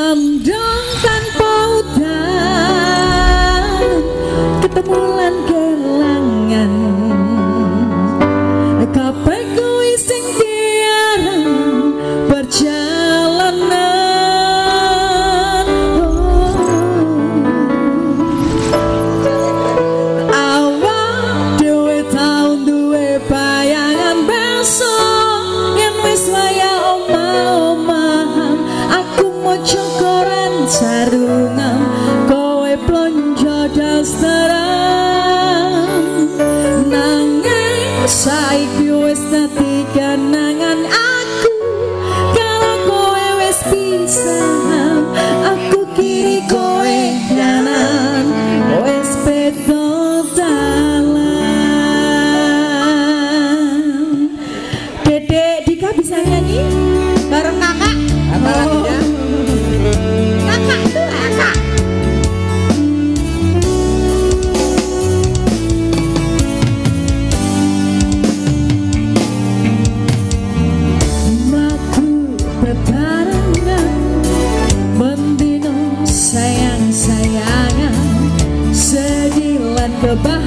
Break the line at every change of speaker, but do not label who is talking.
Mendung tanpa 的吧